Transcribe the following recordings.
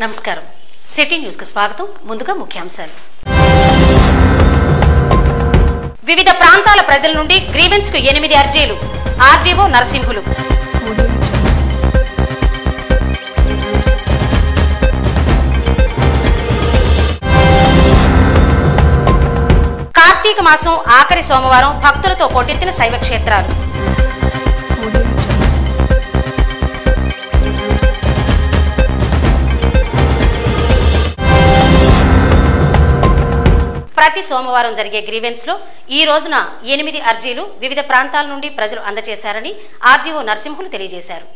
నమస్కారం. సిటీ న్యూస్కు స్వాగతం. ముందుగా ముఖ్యాంశాలు. వివిధ ప్రాంతాల ప్రజల నుండి గ్రీవెన్స్కు ఎనిమిది అర్జీలు ఆర్డీఓ నరసింహులు. కార్తీక మాసం ఆఖరి సోమవారం భక్తులతో పోటెత్తిన శైవ క్షేత్రాలు ప్రతి సోమవారం జరిగే గ్రీవెన్స్లో ఈ రోజున ఎనిమిది అర్జీలు వివిధ ప్రాంతాల నుండి ప్రజలు అందజేశారని ఆర్డీఓ నరసింహులు తెలియజేశారు.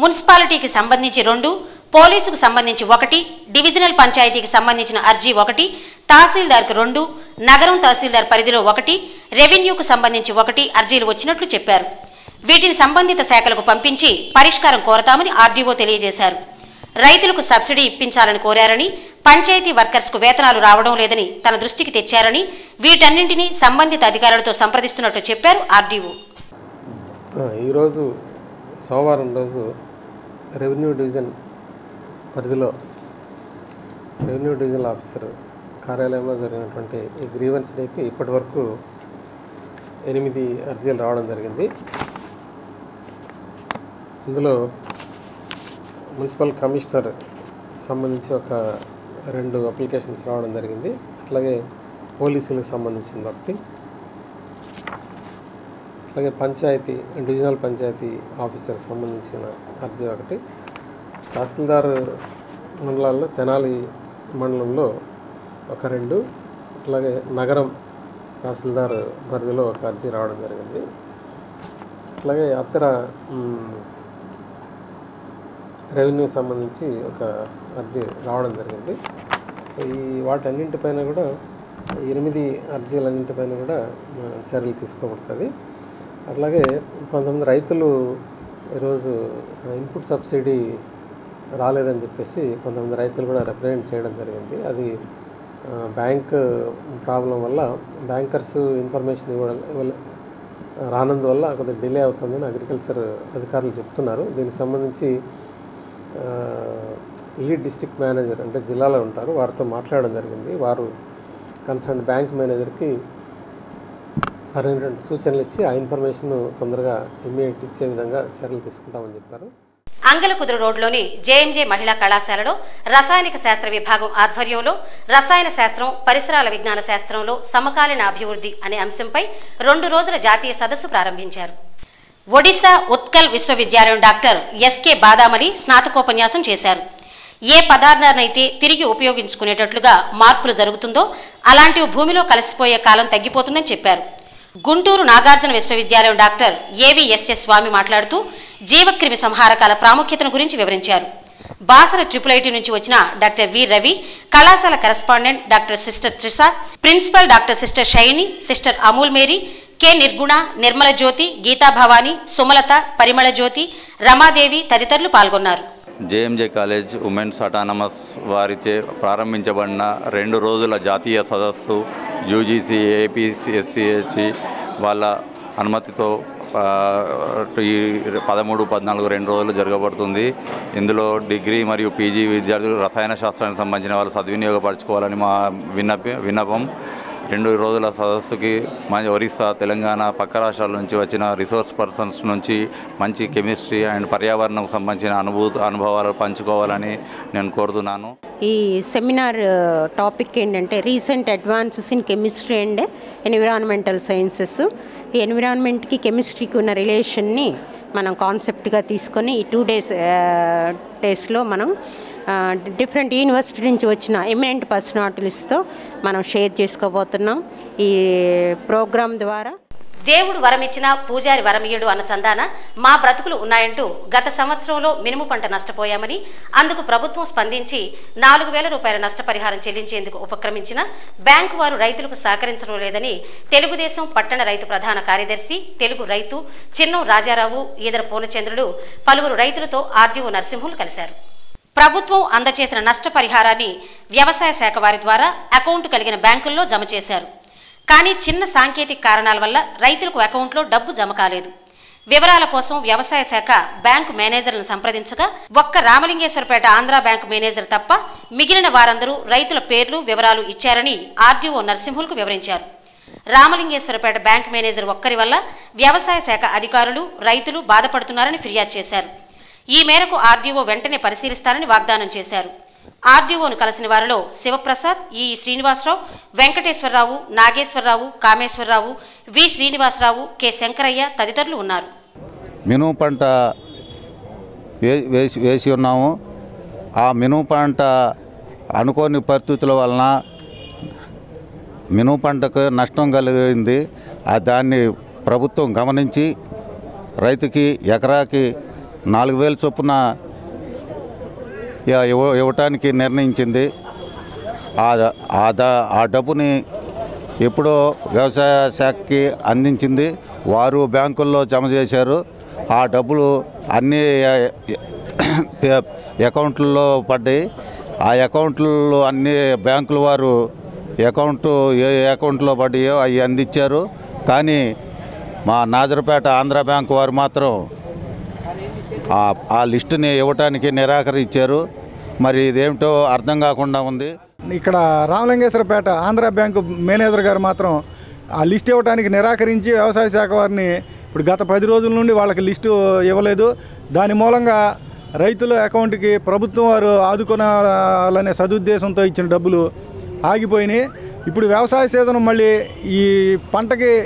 మున్సిపాలిటీకి సంబంధించి రెండు పోలీసుకు సంబంధించి ఒకటి డివిజనల్ పంచాయతీకి సంబంధించిన అర్జీ ఒకటి తహసీల్దార్కు రెండు నగరం తహసీల్దార్ పరిధిలో ఒకటి రెవెన్యూకు సంబంధించి ఒకటి అర్జీలు వచ్చినట్లు చెప్పారు. వీటిని సంబంధిత శాఖలకు పంపించి పరిష్కారం కోరతామని ఆర్డీఓ తెలియజేశారు. రైతులకు సబ్సిడీ ఇప్పించాలని కోరారని పంచాయతీ వర్కర్స్కు వేతనాలు రావడం లేదని తన దృష్టికి తెచ్చారని వీటన్నింటినీ సంబంధిత అధికారులతో సంప్రదిస్తున్నట్టు చెప్పారు ఆర్డీఓ. ఈరోజు సోమవారం రోజు రెవెన్యూ డివిజన్ పరిధిలో రెవెన్యూ డివిజనల్ ఆఫీసర్ కార్యాలయంలో జరిగినటువంటి ఈ గ్రీవెన్స్ డేకి ఇప్పటి వరకు ఎనిమిది అర్జీలు రావడం జరిగింది. ఇందులో మున్సిపల్ కమిషనర్ సంబంధించి ఒక రెండు అప్లికేషన్స్ రావడం జరిగింది. అట్లాగే పోలీసులకు సంబంధించింది ఒకటి అలాగే పంచాయతీ డివిజనల్ పంచాయతీ ఆఫీసర్కి సంబంధించిన అర్జీ ఒకటి. తహసీల్దార్ మండలాల్లో తెనాలి మండలంలో ఒక రెండు అలాగే నగరం తహసీల్దార్ పరిధిలో ఒక అర్జీ రావడం జరిగింది. అలాగే అత్తర రెవెన్యూ సంబంధించి ఒక అర్జీ రావడం జరిగింది. ఈ వాటన్నింటిపైన కూడా ఎనిమిది అర్జీలన్నింటిపైన కూడా చర్యలు తీసుకోబడుతుంది. అట్లాగే కొంతమంది రైతులు ఈరోజు ఇన్పుట్ సబ్సిడీ రాలేదని చెప్పేసి కొంతమంది రైతులు కూడా రిప్రజెంట్ చేయడం జరిగింది. అది బ్యాంక్ ప్రాబ్లం వల్ల బ్యాంకర్స్ ఇన్ఫర్మేషన్ ఇవ్వడం రానందు రానందువల్ల కొద్దిగా డిలే అవుతుందని అగ్రికల్చర్ అధికారులు చెప్తున్నారు. దీనికి సంబంధించి లీడ్ డిస్ట్రిక్ట్ మేనేజర్ అంటే జిల్లాలో ఉంటారు. వారితో మాట్లాడడం జరిగింది. వారు కన్సర్న్ బ్యాంక్ మేనేజర్కి సరైనటువంటి సూచనలు ఇచ్చి ఆ ఇన్ఫర్మేషన్ తొందరగా ఇమ్మీడియట్ ఇచ్చే విధంగా చర్యలు తీసుకుంటామని చెప్పారు. అంగలకుదురు రోడ్లోని జేఎంజే మహిళా కళాశాలలో రసాయనిక శాస్త్ర విభాగం ఆధ్వర్యంలో రసాయన శాస్త్రం పరిసరాల విజ్ఞాన శాస్త్రంలో సమకాలీన అభివృద్ధి అనే అంశంపై రెండు రోజుల జాతీయ సదస్సు ప్రారంభించారు. ఒడిశా ఉత్కల్ విశ్వవిద్యాలయం డాక్టర్ ఎస్కే బాదామలి స్నాతకోపన్యాసం చేశారు. ఏ పదార్థాన్నైతే తిరిగి ఉపయోగించుకునేటట్లుగా మార్పులు జరుగుతుందో అలాంటివి భూమిలో కలిసిపోయే కాలం తగ్గిపోతుందని చెప్పారు. గుంటూరు నాగార్జున విశ్వవిద్యాలయం డాక్టర్ ఏవిఎస్ఎస్ స్వామి మాట్లాడుతూ జీవక్రిమి సంహారకాల ప్రాముఖ్యతను గురించి వివరించారు. బాసర ట్రిపుల్ ఐటీ నుంచి వచ్చిన డాక్టర్ వి రవి కళాశాల correspondent doctor sister Trisha principal doctor sister Shiny sister Amul Mary K Nirguna Nirmala Jyothi Gita Bhavani Sumalatha పరిమళ జ్యోతి రమాదేవి తదితరులు పాల్గొన్నారు. జేఎంజే కాలేజ్ ఉమెన్స్ అటానమస్ వారిచే ప్రారంభించబడిన రెండు రోజుల జాతీయ సదస్సు యూజీసీ ఏపీఎస్సిహెచ్ వాళ్ళ అనుమతితో ఈ పదమూడు పద్నాలుగు రెండు రోజులు జరగబడుతుంది. ఇందులో డిగ్రీ మరియు పీజీ విద్యార్థులు రసాయన శాస్త్రానికి సంబంధించిన వాళ్ళు సద్వినియోగపరచుకోవాలని మా విన్నప విన్నపం. రెండు రోజుల సదస్సుకి మన ఒరిస్సా తెలంగాణ పక్క రాష్ట్రాల నుంచి వచ్చిన రిసోర్స్ పర్సన్స్ నుంచి మంచి కెమిస్ట్రీ అండ్ పర్యావరణం సంబంధించిన అనుభూతి అనుభవాలు పంచుకోవాలని నేను కోరుతున్నాను. ఈ సెమినార్ టాపిక్ ఏంటంటే recent advances in chemistry and environmental sciences. ఈ ఎన్విరాన్మెంట్కి కెమిస్ట్రీకి ఉన్న రిలేషన్ని మనం కాన్సెప్ట్గా తీసుకొని ఈ టూ డేస్ డేస్లో మనం డిఫరెంట్ యూనివర్సిటీ నుంచి వచ్చిన ఎమినెంట్ పర్సనాలిటీస్తో మనం షేర్ చేసుకోబోతున్నాం. ఈ ప్రోగ్రాం ద్వారా దేవుడు వరమిచ్చిన పూజారి వరమియుడు అన్న చందాన మా బ్రతుకులు ఉన్నాయంటూ గత సంవత్సరంలో మినుము పంట నష్టపోయామని అందుకు ప్రభుత్వం స్పందించి నాలుగు వేల రూపాయల నష్టపరిహారం చెల్లించేందుకు ఉపక్రమించిన బ్యాంకు వారు రైతులకు సహకరించడం లేదని తెలుగుదేశం పట్టణ రైతు ప్రధాన కార్యదర్శి తెలుగు రైతు చిన్నం రాజారావు ఈదర పూర్ణచంద్రుడు పలువురు రైతులతో ఆర్డీఓ నరసింహులు కలిశారు. ప్రభుత్వం అందచేసిన నష్టపరిహారాన్ని వ్యవసాయ శాఖ వారి ద్వారా అకౌంట్ కలిగిన బ్యాంకుల్లో జమ చేశారు. కానీ చిన్న సాంకేతిక కారణాల వల్ల రైతులకు అకౌంట్లో డబ్బు జమ కాలేదు. వివరాల కోసం వ్యవసాయ శాఖ బ్యాంకు మేనేజర్లను సంప్రదించగా ఒక్క రామలింగేశ్వరపేట ఆంధ్ర బ్యాంకు మేనేజర్ తప్ప మిగిలిన వారందరూ రైతుల పేర్లు వివరాలు ఇచ్చారని ఆర్డీఓ నరసింహులకు వివరించారు. రామలింగేశ్వరపేట బ్యాంక్ మేనేజర్ ఒక్కరి వల్ల వ్యవసాయ శాఖ అధికారులు రైతులు బాధపడుతున్నారని ఫిర్యాదు చేశారు. ఈ మేరకు ఆర్డీఓ వెంటనే పరిశీలిస్తారని వాగ్దానం చేశారు. ఆర్డీఓను కలిసిన వారిలో Sivaprasad E Srinivasarao Venkateswararao Nageswararao Kameswararao V Srinivasarao K Sankaraiah తదితరులు ఉన్నారు. మినుము పంట వే వేసి వేసి ఉన్నాము. ఆ మినుము పంట అనుకోని పరిస్థితుల వలన మినుము పంటకు నష్టం కలిగింది. ఆ దాన్ని ప్రభుత్వం గమనించి రైతుకి ఎకరాకి నాలుగు వేల చొప్పున ఇవ్వటానికి నిర్ణయించింది. ఆ ఆ ఆ డబ్బుని ఎప్పుడో వ్యవసాయ శాఖకి అందించింది. వారు బ్యాంకుల్లో జమ చేశారు. ఆ డబ్బులు అన్ని అకౌంట్లలో పడ్డాయి. ఆ అకౌంట్లలో అన్ని బ్యాంకుల వారు అకౌంట్ ఏ అకౌంట్లో పడ్డాయో అవి అందించారు. కానీ మా నాజరపేట ఆంధ్ర బ్యాంకు వారు మాత్రం ఆ- లిస్టుని ఇవ్వటానికి నిరాకరించారు. మరి ఇదేమిటో అర్థం కాకుండా ఉంది. ఇక్కడ రామలింగేశ్వరపేట ఆంధ్ర బ్యాంకు మేనేజర్ గారు మాత్రం ఆ లిస్ట్ ఇవ్వడానికి నిరాకరించి వ్యవసాయ శాఖ వారిని ఇప్పుడు గత పది రోజుల నుండి వాళ్ళకి లిస్టు ఇవ్వలేదు. దాని మూలంగా రైతుల అకౌంట్కి ప్రభుత్వం వారు ఆదుకోవాలనే సదుద్దేశంతో ఇచ్చిన డబ్బులు ఆగిపోయినాయి. ఇప్పుడు వ్యవసాయ సీజన్ మళ్ళీ ఈ పంటకి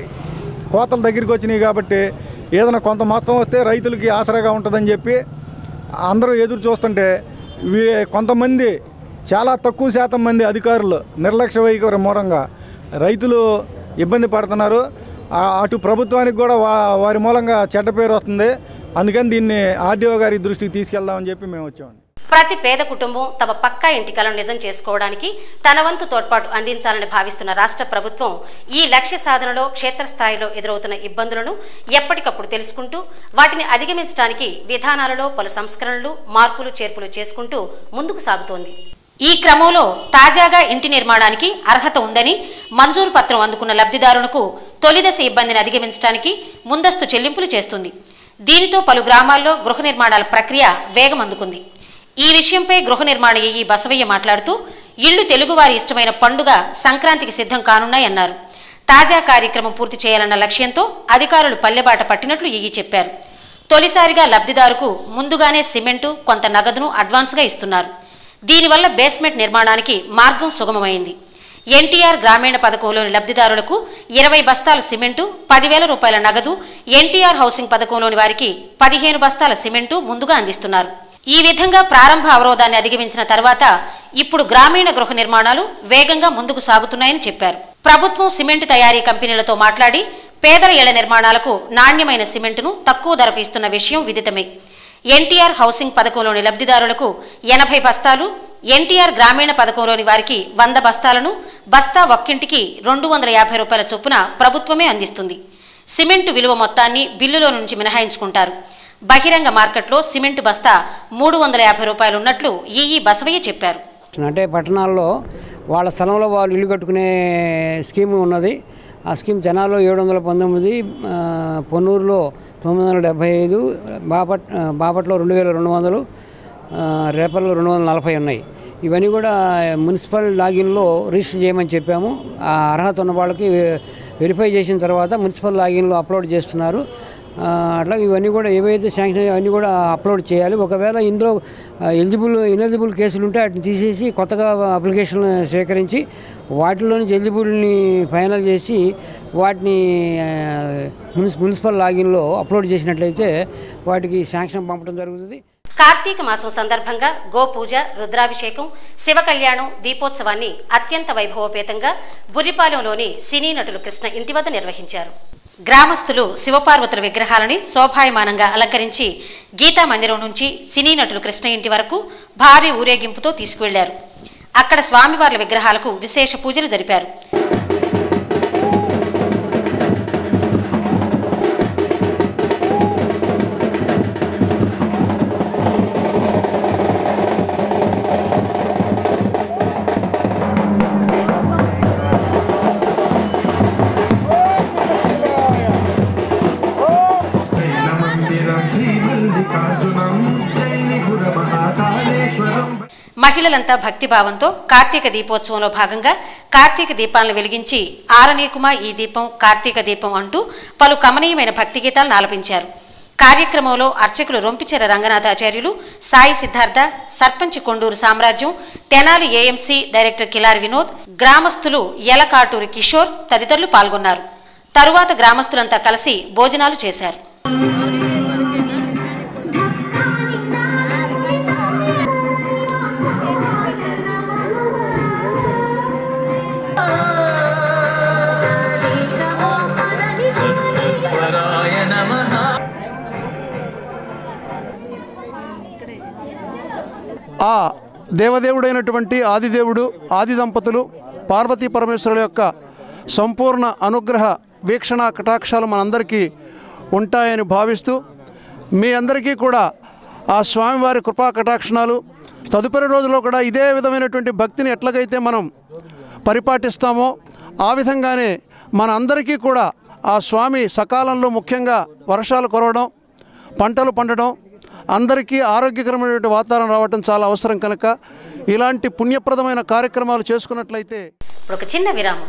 కోతల దగ్గరికి వచ్చినాయి కాబట్టి ఏదైనా కొంత మొత్తం వస్తే రైతులకి ఆసరాగా ఉంటుందని చెప్పి అందరూ ఎదురు చూస్తుంటే వీ కొంతమంది చాలా తక్కువ శాతం మంది అధికారులు నిర్లక్ష్య వైఖరి మూలంగా రైతులు ఇబ్బంది పడుతున్నారు. అటు ప్రభుత్వానికి కూడా వారి మూలంగా చెడ్డ పేరు వస్తుంది. అందుకని దీన్ని ఆర్డీఓ గారి దృష్టికి తీసుకెళ్దామని చెప్పి మేము వచ్చామండి. ప్రతి పేద కుటుంబం తమ పక్కా ఇంటికలను నిజం చేసుకోవడానికి తన వంతు తోడ్పాటు అందించాలని భావిస్తున్న రాష్ట్ర ప్రభుత్వం ఈ లక్ష్య సాధనలో క్షేత్రస్థాయిలో ఎదురవుతున్న ఇబ్బందులను ఎప్పటికప్పుడు తెలుసుకుంటూ వాటిని అధిగమించడానికి విధానాలలో పలు సంస్కరణలు మార్పులు చేర్పులు చేసుకుంటూ ముందుకు సాగుతోంది. ఈ క్రమంలో తాజాగా ఇంటి నిర్మాణానికి అర్హత ఉందని మంజూరు పత్రం అందుకున్న లబ్ధిదారులకు తొలిదశ ఇబ్బందిని అధిగమించడానికి ముందస్తు చెల్లింపులు చేస్తుంది. దీనితో పలు గ్రామాల్లో గృహ నిర్మాణాల ప్రక్రియ వేగం అందుకుంది. ఈ విషయంపై గృహ నిర్మాణ ఏఈ బసవయ్య మాట్లాడుతూ ఇళ్ళు తెలుగువారి ఇష్టమైన పండుగ సంక్రాంతికి సిద్ధం కానున్నాయన్నారు. తాజా కార్యక్రమం పూర్తి చేయాలన్న లక్ష్యంతో అధికారులు పల్లెబాట పట్టినట్లు ఏఈ చెప్పారు. తొలిసారిగా లబ్ధిదారుకు ముందుగానే సిమెంటు కొంత నగదును అడ్వాన్స్గా ఇస్తున్నారు. దీనివల్ల బేస్మెంట్ నిర్మాణానికి మార్గం సుగమమైంది. ఎన్టీఆర్ గ్రామీణ పథకంలోని లబ్ధిదారులకు ఇరవై బస్తాల సిమెంటు పదివేల రూపాయల నగదు ఎన్టీఆర్ హౌసింగ్ పథకంలోని వారికి పదిహేను బస్తాల సిమెంటు ముందుగా అందిస్తున్నారు. ఈ విధంగా ప్రారంభ అవరోధాన్ని అధిగమించిన తర్వాత ఇప్పుడు గ్రామీణ గృహ నిర్మాణాలు వేగంగా ముందుకు సాగుతున్నాయని చెప్పారు. ప్రభుత్వం సిమెంట్ తయారీ కంపెనీలతో మాట్లాడి పేదల ఇళ్ళ నిర్మాణాలకు నాణ్యమైన సిమెంటును తక్కువ ధరకు ఇస్తున్న విషయం విదితమే. ఎన్టీఆర్ హౌసింగ్ పథకంలోని లబ్ధిదారులకు ఎనభై బస్తాలు ఎన్టీఆర్ గ్రామీణ పథకంలోని వారికి వంద బస్తాలను బస్తా ఒక్కింటికి రెండు వందల యాభై రూపాయల చొప్పున ప్రభుత్వమే అందిస్తుంది. సిమెంటు విలువ మొత్తాన్ని బిల్లులో నుంచి మినహాయించుకుంటారు. బహిరంగ మార్కెట్లో సిమెంట్ బస్తా మూడు వందల యాభై రూపాయలు ఉన్నట్లు ఈఈ బసవయ్య చెప్పారు. అంటే పట్టణాల్లో వాళ్ళ స్థలంలో వాళ్ళు ఇల్లు కట్టుకునే స్కీమ్ ఉన్నది. ఆ స్కీమ్ జనాల్లో ఏడు వందల పంతొమ్మిది పొన్నూరులో తొమ్మిది వందల డెబ్భై ఐదు బాపట్ బాపట్లో రెండు వేల రెండు వందలు ఆ, రేపల్లో రెండు వందల నలభై ఉన్నాయి. ఇవన్నీ కూడా మున్సిపల్ లాగిన్లో రిజిస్టర్ చేయమని చెప్పాము. ఆ అర్హత ఉన్న వాళ్ళకి వెరిఫై చేసిన తర్వాత మున్సిపల్ లాగిన్లో అప్లోడ్ చేస్తున్నారు. అట్లా ఇవన్నీ కూడా ఏవైతే శాంక్షన్ అయ్యాయో అవన్నీ కూడా అప్లోడ్ చేయాలి. ఒకవేళ ఇందులో ఎలిజిబుల్ ఇనెలిజిబుల్ కేసులు ఉంటే వాటిని తీసేసి కొత్తగా అప్లికేషన్ స్వీకరించి వాటిలోని ఎలిజిబుల్ని ఫైనల్ చేసి వాటిని మున్సి మున్సిపల్ లాగిన్లో అప్లోడ్ చేసినట్లయితే వాటికి శాంక్షన్ పంపడం జరుగుతుంది. కార్తీక మాసం సందర్భంగా గోపూజ రుద్రాభిషేకం శివ కళ్యాణం దీపోత్సవాన్ని అత్యంత వైభవోపేతంగా బుర్రిపాలెంలోని సినీ నటులు కృష్ణ ఇంటి వద్ద నిర్వహించారు. గ్రామస్తులు శివపార్వతుల విగ్రహాలని శోభాయమానంగా అలంకరించి గీతా మందిరం నుంచి సినీ నటులు కృష్ణ ఇంటి వరకు భారీ ఊరేగింపుతో తీసుకువెళ్ళారు. అక్కడ స్వామివార్ల విగ్రహాలకు విశేష పూజలు జరిపారు. మహిళలంతా భక్తిభావంతో కార్తీక దీపోత్సవంలో భాగంగా కార్తీక దీపాలను వెలిగించి ఆరనీకుమ ఈ దీపం కార్తీక దీపం అంటూ పలు కమనీయమైన భక్తి గీతాలను ఆలపించారు కార్యక్రమంలో అర్చకులు రొంపిచెర రంగనాథాచార్యులు సాయి సిద్ధార్థ సర్పంచ్ కొండూరు సామ్రాజ్యం తెనాలి ఏఎంసీ డైరెక్టర్ కిలార్ వినోద్ గ్రామస్తులు ఎలకాటూరి కిషోర్ తదితరులు పాల్గొన్నారు. తరువాత గ్రామస్తులంతా కలిసి భోజనాలు చేశారు. ఆ దేవదేవుడైనటువంటి ఆదిదేవుడు ఆది దంపతులు పార్వతీ పరమేశ్వరుల యొక్క సంపూర్ణ అనుగ్రహ వీక్షణ కటాక్షాలు మనందరికీ ఉంటాయని భావిస్తూ మీ అందరికీ కూడా ఆ స్వామివారి కృపా కటాక్షణాలు. తదుపరి రోజుల్లో కూడా ఇదే విధమైనటువంటి భక్తిని ఎట్లాగైతే మనం పరిపాటిస్తామో ఆ విధంగానే మన అందరికీ కూడా ఆ స్వామి సకాలంలో ముఖ్యంగా వర్షాలు కురవడం పంటలు పండడం అందరికీ ఆరోగ్యకరమైనటువంటి వాతావరణం రావడం చాలా అవసరం కనుక ఇలాంటి పుణ్యప్రదమైన కార్యక్రమాలు చేసుకున్నట్లయితే ఇప్పుడు ఒక చిన్న విరామం.